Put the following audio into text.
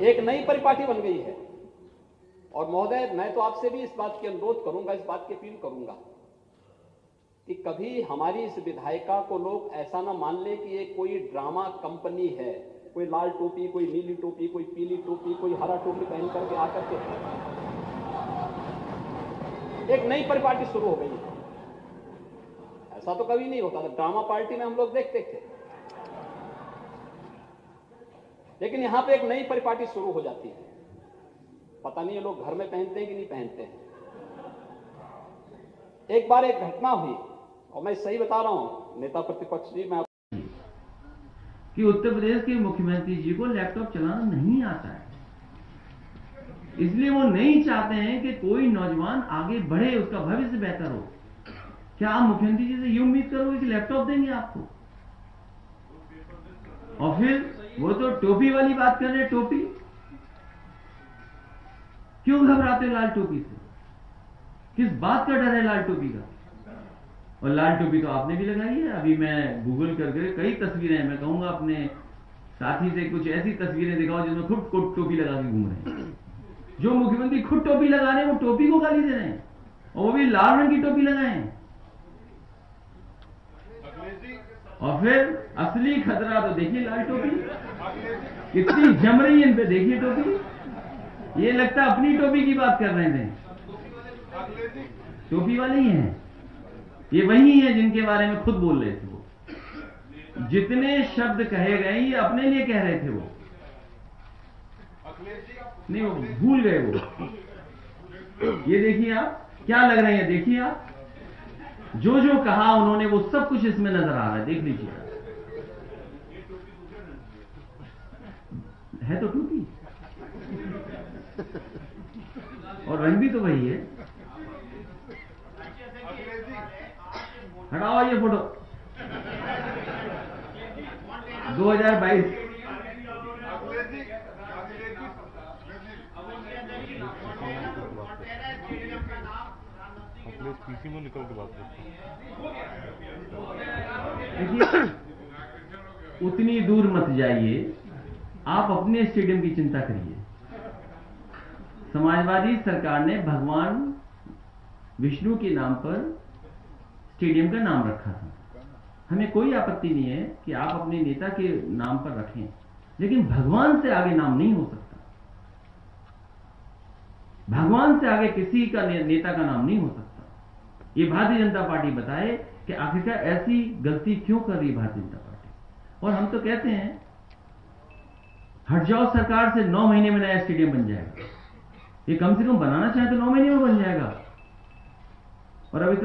एक नई परिपाटी बन गई है। और महोदय, मैं तो आपसे भी इस बात की अनुरोध करूँगा, इस बात की अपील करूँगा कि कभी हमारी इस विधायिका को लोग ऐसा ना मान ले कि ये कोई ड्रामा कंपनी है, कोई लाल टोपी, कोई नीली टोपी, कोई पीली टोपी, कोई हरा टोपी पहन करके आकर के। एक नई परिपाटी शुरू हो गई ऐसा तो कभी नहीं होता था। ड्रामा पार्टी में हम लोग देखते थे। लेकिन यहाँ पे एक नई परिपाटी शुरू हो जाती है। पता नहीं ये लोग घर में पहनते हैं कि नहीं पहनते हैं। एक बार एक घटना हुई, और मैं सही बता रहा हूँ, नेता प्रतिपक्ष जी, मैं कि उत्तर प्रदेश के मुख्यमंत्री जी को लैपटॉप चलाना नहीं आता है। इसलिए वो नहीं चाहते हैं कि कोई नौजवान आगे बढ़े, उसका भविष्य बेहतर हो। क्या आप मुख्यमंत्री जी से ये उम्मीद करोगे कि लैपटॉप देंगे आपको? और फिर वो तो टोपी वाली बात कर रहे टोपी। क्यों घबराते लाल टोपी से? किस बात का डर है लाल टोपी का? और लाल टोपी तो आपने भी लगाई है। अभी मैं गूगल करके कई तस्वीरें, मैं कहूँगा अपने साथी से कुछ ऐसी तस्वीरें दिखाओ जिसमें खुद खुद टोपी लगा के घूम रहे हैं। जो मुख्यमंत्री खुद टोपी लगा रहे हैं वो टोपी को गाली दे रहे हैं। और वो भी लाल रंग की टोपी लगाए हैं। फिर असली खतरा तो देखिए लाल टोपी। कितनी जम रही है इन पे देखिए टोपी। ये लगता अपनी टोपी की बात कर रहे थे। टोपी वाले हैं। ये वही है जिनके बारे में खुद बोल रहे थे वो। जितने शब्द कहे गए, ये अपने लिए कह रहे थे वो। नहीं, वो भूल गए वो। ये देखिए आप, क्या लग रहे हैं? देखिए आप। जो जो कहा उन्होंने, वो सब कुछ इसमें नज़र आ रहा है। देख लीजिए। है तो टूटी। और रंग भी तो वही है। हटाओ ये फ़ोटो। 2022 अपने पीसी में निकल के बात करते देखिए उतनी दूर मत जाइए। आप अपने स्टेडियम की चिंता करिए। समाजवादी सरकार ने भगवान विष्णु के नाम पर स्टेडियम का नाम रखा था। हमें कोई आपत्ति नहीं है कि आप अपने नेता के नाम पर रखें लेकिन भगवान से आगे नाम नहीं हो सकता। भगवान से आगे किसी का ने, नेता का नाम नहीं हो सकता। ये भारतीय जनता पार्टी बताए कि आखिरकार ऐसी गलती क्यों कर रही भारतीय जनता पार्टी? और हम तो कहते हैं, हट जाओ सरकार से नौ महीने में नया स्टेडियम बन जाएगा। ये कम से कम बनाना चाहे तो नौ महीने में बन जाएगा। और अभी तो